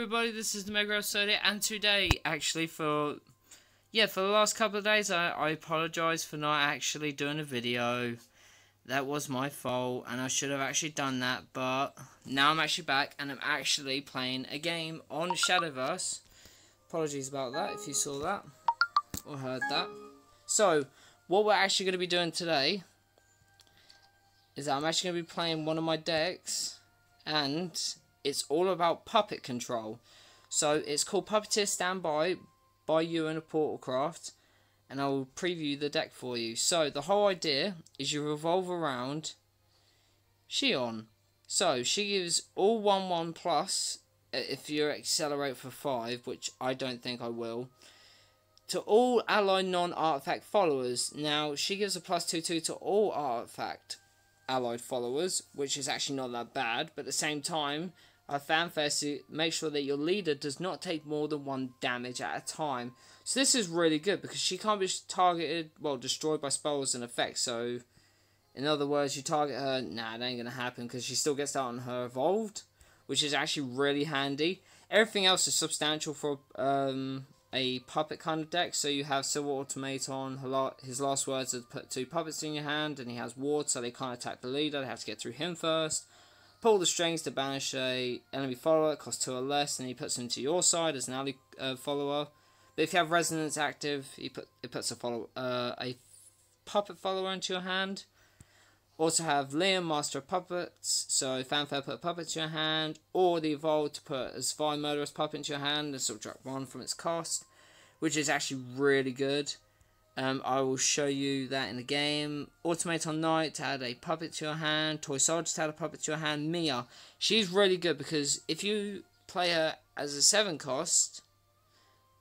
everybody, this is the Mega Absolia, and today, actually, for, yeah, for the last couple of days, I, I apologise for not actually doing a video. That was my fault, and I should have actually done that, but now I'm actually back, and I'm actually playing a game on Shadowverse. Apologies about that, if you saw that, or heard that. So, what we're actually going to be doing today, is that I'm actually going to be playing one of my decks, and it's all about puppet control. So it's called Puppeteer Standby by Yuwen a Portalcraft, and I'll preview the deck for you. So the whole idea is you revolve around Shion. So she gives all 1 1 plus uh, if you accelerate for 5, which I don't think I will. To all ally non artifact followers. Now she gives a plus 2 2 to all artifact allied followers, which is actually not that bad, but at the same time, a fanfare to make sure that your leader does not take more than one damage at a time. So this is really good because she can't be targeted, well, destroyed by spells and effects. So, in other words, you target her, nah, it ain't gonna happen because she still gets that on her evolved, which is actually really handy. Everything else is substantial for um, a puppet kind of deck. So you have Silver Automaton, his last words are to put two puppets in your hand, and he has Ward, so they can't attack the leader, they have to get through him first. Pull the strings to banish a enemy follower, it costs two or less, and he puts him to your side as an ally uh, follower. But if you have Resonance active, he put, it puts a, follow, uh, a puppet follower into your hand. Also have Liam, Master of Puppets, so Fanfare put a puppet to your hand, or the Evolved to put a Svine Murderous puppet into your hand and subtract one from its cost, which is actually really good. Um, I will show you that in the game. Automaton Knight to add a puppet to your hand, Toy Soldier to add a puppet to your hand, Mia. She's really good because if you play her as a 7 cost,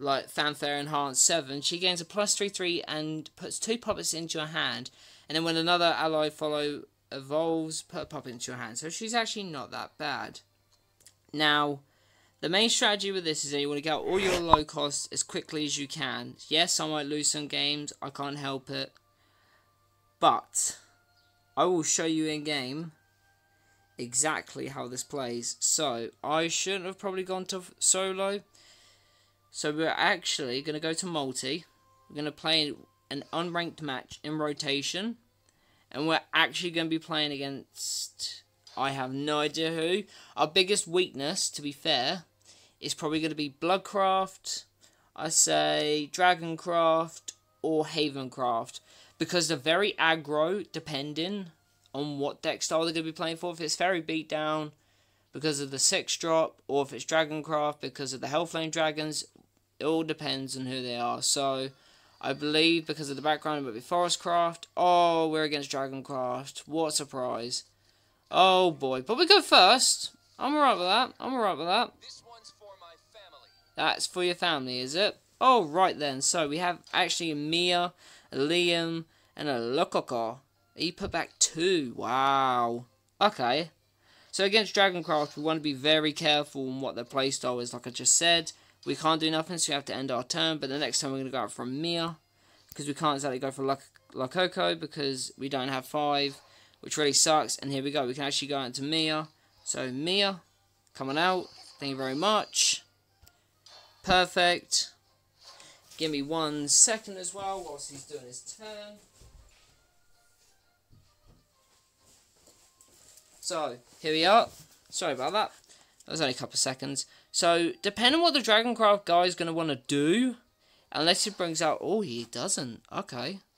like Fanfare Enhanced 7, she gains a plus 3 3 and puts two puppets into your hand and then when another ally follow evolves, put a into your hand. So she's actually not that bad. Now, the main strategy with this is that you want to get all your low costs as quickly as you can. Yes, I might lose some games. I can't help it. But, I will show you in game exactly how this plays. So, I shouldn't have probably gone to solo. So, we're actually going to go to multi. We're going to play an unranked match in rotation. And we're actually going to be playing against... I have no idea who. Our biggest weakness, to be fair, is probably going to be Bloodcraft, I say Dragoncraft, or Havencraft. Because they're very aggro, depending on what deck style they're going to be playing for. If it's Fairy Beatdown, because of the 6 drop, or if it's Dragoncraft, because of the Hellflame Dragons, it all depends on who they are. So, I believe because of the background it would be Forestcraft. Oh, we're against Dragoncraft. What a surprise. Oh boy. But we go first. I'm alright with that. I'm alright with that. That's for your family, is it? Oh, right then. So we have actually a Mia, a Liam, and a Lokoko. He put back two. Wow. Okay. So against Dragoncraft, we want to be very careful on what their playstyle is, like I just said. We can't do nothing, so we have to end our turn. But the next time we're going to go out for Mia. Because we can't exactly go for Lakoko because we don't have five. Which really sucks. And here we go. We can actually go into Mia. So Mia, coming out. Thank you very much. Perfect. Give me one second as well whilst he's doing his turn. So, here we are. Sorry about that. That was only a couple of seconds. So, depending on what the Dragoncraft guy is going to want to do, unless he brings out... Oh, he doesn't. Okay.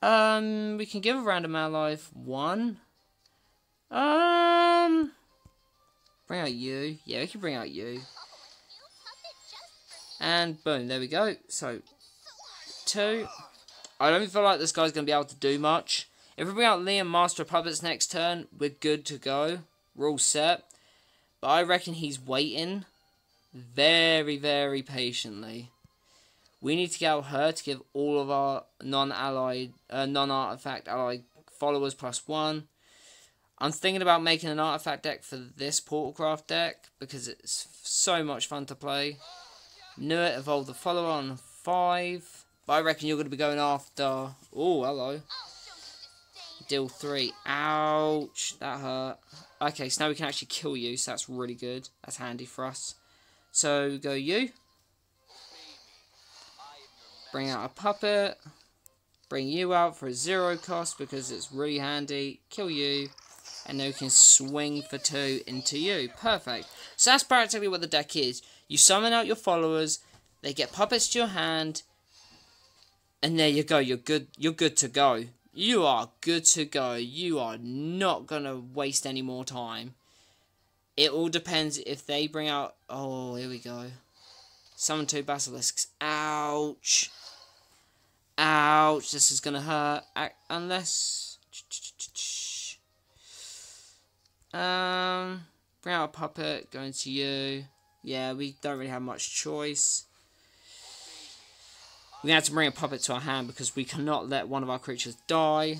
Um, we can give a random ally one. Um, bring out you. Yeah, we can bring out you. And boom, there we go. So, two. I don't feel like this guy's going to be able to do much. If we bring out Liam Master of Puppets next turn, we're good to go. We're all set. But I reckon he's waiting very, very patiently. We need to get out her to give all of our non-allied, uh, non-artifact allied followers plus one. I'm thinking about making an artifact deck for this Portalcraft deck because it's so much fun to play. Nuit evolve the follower on five. But I reckon you're going to be going after... Oh, hello. Deal three. Ouch. That hurt. Okay, so now we can actually kill you, so that's really good. That's handy for us. So, go you. Bring out a puppet. Bring you out for a zero cost because it's really handy. Kill you. And then we can swing for two into you. Perfect. So that's practically what the deck is. You summon out your followers. They get puppets to your hand. And there you go. You're good. You're good to go. You are good to go. You are not going to waste any more time. It all depends if they bring out... Oh, here we go. Summon two basilisks. Ouch. Ouch, this is gonna hurt. Unless... Um, bring out a puppet, going to you. Yeah, we don't really have much choice. We're gonna have to bring a puppet to our hand because we cannot let one of our creatures die.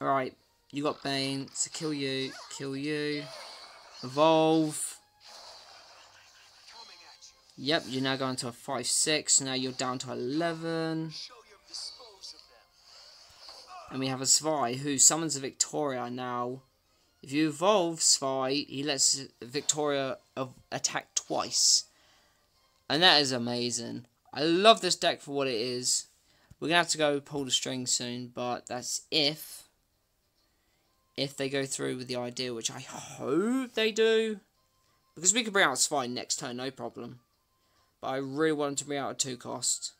Alright, you got Bane, so kill you, kill you. Evolve. Yep, you're now going to a 5-6. Now you're down to 11. And we have a Zwei who summons a Victoria now. If you evolve Zwei, he lets Victoria attack twice. And that is amazing. I love this deck for what it is. We're going to have to go pull the string soon, but that's if. If they go through with the idea, which I hope they do. Because we can bring out Zwei next turn, no problem. But I really want them to bring out a 2 cost.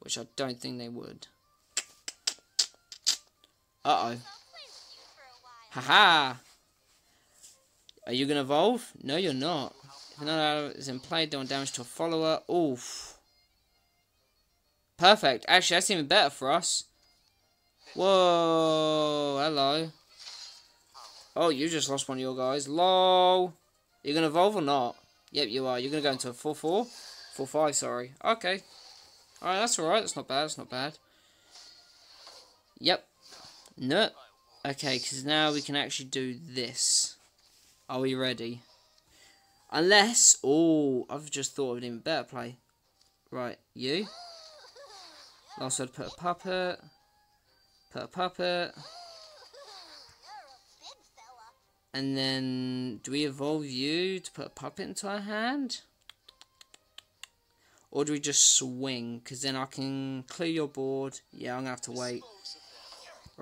Which I don't think they would. Uh-oh. Haha! Are you to evolve? No, you're not. If another is in play, don't damage to a follower. Oof. Perfect. Actually, that's even better for us. Whoa. Hello. Oh, you just lost one of your guys. LOL. You're to evolve or not? Yep, you are. You're to go into a 4-4? 4-5, sorry. Okay. Alright, that's alright. That's not bad. That's not bad. Yep. No. Okay, because now we can actually do this. Are we ready? Unless... Oh, I've just thought of an even better play. Right, you. Last I'd put a puppet. Put a puppet. And then, do we evolve you to put a puppet into our hand? Or do we just swing? Because then I can clear your board. Yeah, I'm going to have to wait.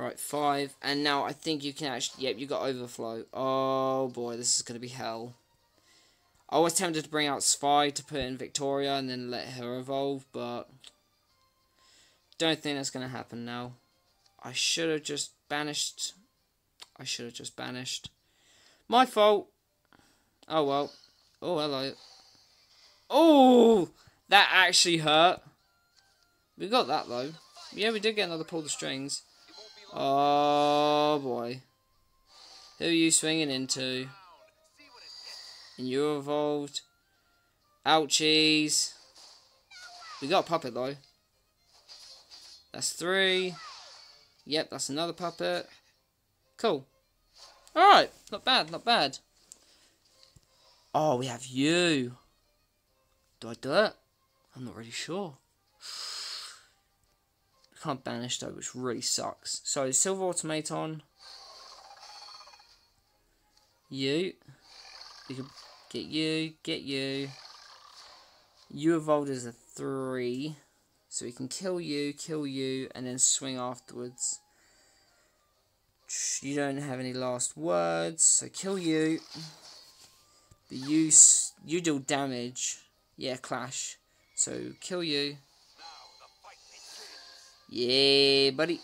Right, five. And now I think you can actually... Yep, you got overflow. Oh, boy, this is going to be hell. I was tempted to bring out Zwei to put in Victoria and then let her evolve, but... Don't think that's going to happen now. I should have just banished... I should have just banished... My fault. Oh, well. Oh, hello. Oh! That actually hurt. We got that, though. Yeah, we did get another pull the strings. Oh, boy. Who are you swinging into? And you evolved. Ouchies. We got a puppet, though. That's three. Yep, that's another puppet. Cool. Alright, not bad, not bad. Oh, we have you. Do I do it? I'm not really sure. Can't banish though, which really sucks. So, Silver Automaton. You. We can get you, get you. You evolved as a 3. So we can kill you, kill you, and then swing afterwards. You don't have any last words, so kill you. But you, you deal damage. Yeah, clash. So kill you. Yeah, buddy.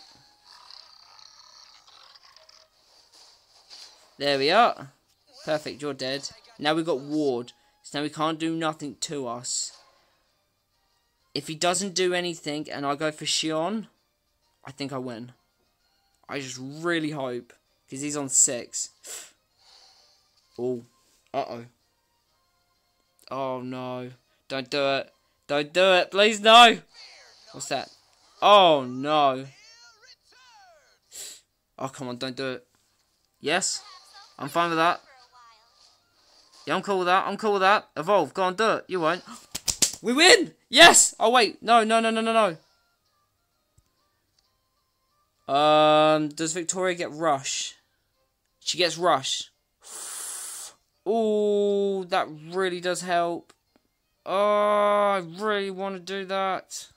There we are. Perfect, you're dead. Now we've got Ward. So now we can't do nothing to us. If he doesn't do anything and I go for Shion, I think I win. I just really hope. Because he's on six. Oh. Uh-oh. Oh, no. Don't do it. Don't do it. Please, no. What's that? Oh, no. Oh, come on. Don't do it. Yes? I'm fine with that. Yeah, I'm cool with that. I'm cool with that. Evolve. Go on, do it. You won't. We win! Yes! Oh, wait. No, no, no, no, no, no. Um, does Victoria get rush? She gets Rush. Oh, that really does help. Oh, I really want to do that.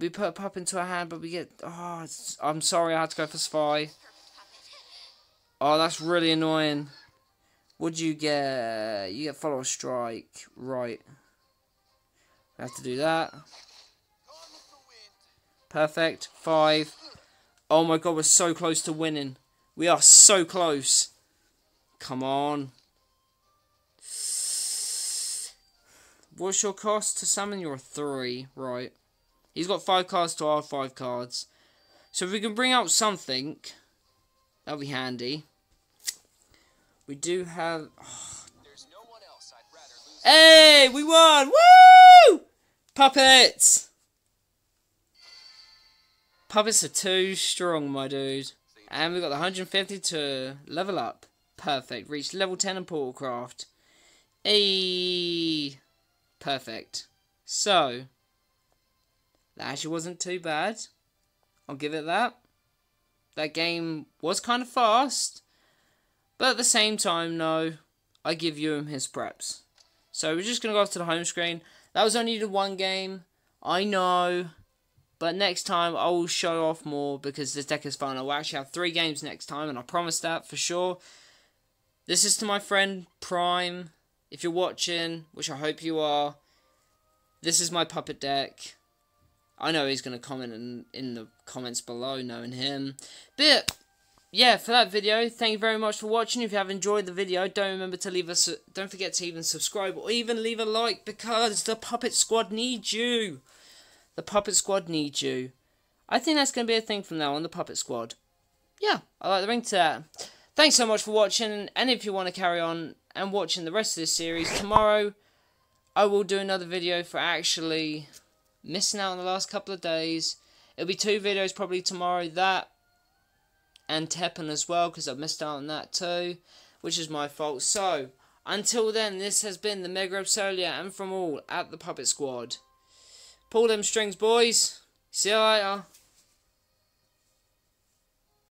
We put a pup into our hand, but we get... Oh, I'm sorry I had to go for Spy. Oh, that's really annoying. What'd you get? You get follow a strike. Right. We have to do that. Perfect. Five. Oh my god, we're so close to winning. We are so close. Come on. What's your cost to summon? You're three. Right. He's got five cards to our five cards. So if we can bring out something, that'll be handy. We do have... Oh. No hey, we won! Woo! Puppets! Puppets are too strong, my dude. And we got the 150 to level up. Perfect. Reach level 10 in Portalcraft. Hey, perfect. So, that actually wasn't too bad. I'll give it that. That game was kind of fast. But at the same time, no. I give you him his preps. So we're just going to go off to the home screen. That was only the one game. I know. But next time I will show off more because this deck is fun. I will actually have three games next time and I promise that for sure. This is to my friend Prime. If you're watching, which I hope you are, this is my puppet deck. I know he's going to comment in, in the comments below, knowing him. But, yeah, for that video, thank you very much for watching. If you have enjoyed the video, don't remember to leave us, don't forget to even subscribe or even leave a like because the Puppet Squad needs you. The Puppet Squad needs you. I think that's going to be a thing from now on, the Puppet Squad. Yeah, I like the ring to that. Thanks so much for watching, and if you want to carry on and watching the rest of this series, tomorrow I will do another video for actually missing out on the last couple of days. It'll be two videos probably tomorrow, that and Teppen as well, because I've missed out on that too, which is my fault. So, until then, this has been the Mega Absolia, and from all at the Puppet Squad. Pull them strings, boys. See you later.